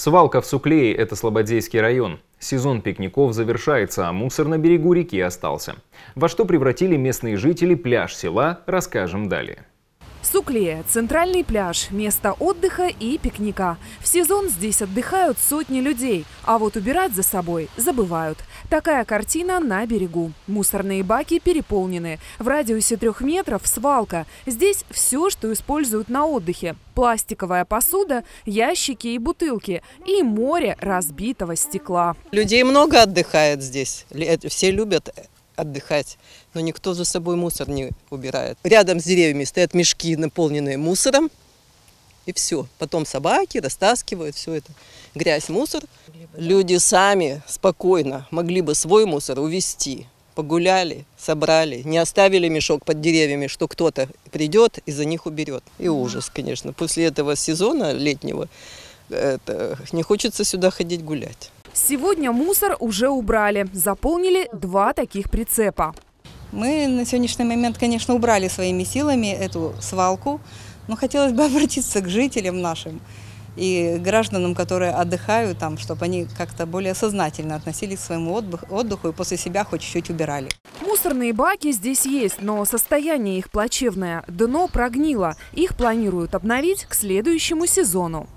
Свалка в Суклее – это Слободейский район. Сезон пикников завершается, а мусор на берегу реки остался. Во что превратили местные жители пляж села, расскажем далее. Суклея – центральный пляж, место отдыха и пикника. В сезон здесь отдыхают сотни людей, а вот убирать за собой забывают. Такая картина на берегу. Мусорные баки переполнены. В радиусе трех метров свалка. Здесь все, что используют на отдыхе. Пластиковая посуда, ящики и бутылки. И море разбитого стекла. Людей много отдыхает здесь. Все любят отдыхать, но никто за собой мусор не убирает. Рядом с деревьями стоят мешки, наполненные мусором, и все. Потом собаки растаскивают все это. Грязь, мусор. Люди сами спокойно могли бы свой мусор увезти. Погуляли, собрали, не оставили мешок под деревьями, что кто-то придет и за них уберет. И ужас, конечно. После этого сезона летнего это, не хочется сюда ходить гулять. Сегодня мусор уже убрали. Заполнили два таких прицепа. Мы на сегодняшний момент, конечно, убрали своими силами эту свалку, но хотелось бы обратиться к жителям нашим и гражданам, которые отдыхают там, чтобы они как-то более сознательно относились к своему отдыху и после себя хоть чуть-чуть убирали. Мусорные баки здесь есть, но состояние их плачевное. Дно прогнило. Их планируют обновить к следующему сезону.